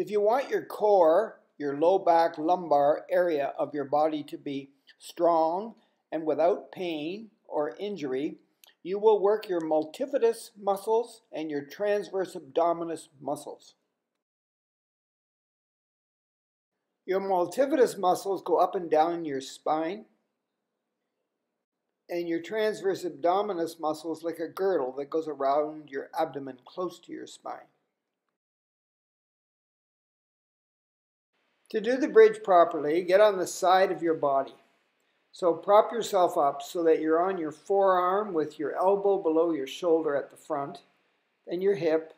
If you want your core, your low back lumbar area of your body to be strong and without pain or injury, you will work your multifidus muscles and your transverse abdominis muscles. Your multifidus muscles go up and down your spine, and your transverse abdominis muscles like a girdle that goes around your abdomen close to your spine. To do the bridge properly, get on the side of your body. So prop yourself up so that you're on your forearm with your elbow below your shoulder at the front, then your hip,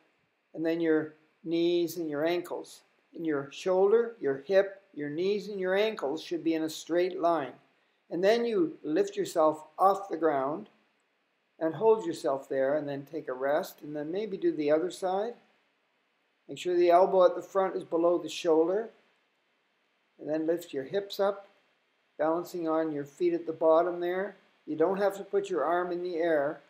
and then your knees and your ankles. And your shoulder, your hip, your knees, and your ankles should be in a straight line. And then you lift yourself off the ground and hold yourself there and then take a rest and then maybe do the other side. Make sure the elbow at the front is below the shoulder. And then lift your hips up balancing on your feet at the bottom there. You don't have to put your arm in the air,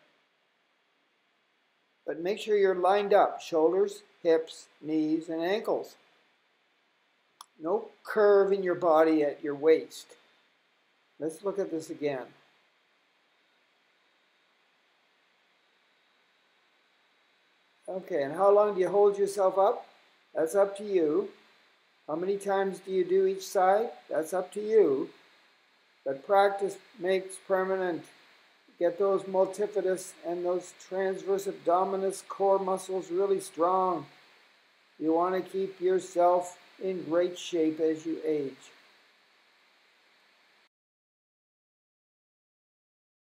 but make sure you're lined up shoulders, hips, knees, and ankles. No curve in your body at your waist. Let's look at this again. Okay, and how long do you hold yourself up? That's up to you. How many times do you do each side? That's up to you. But practice makes permanent. Get those multifidus and those transverse abdominis core muscles really strong. You want to keep yourself in great shape as you age.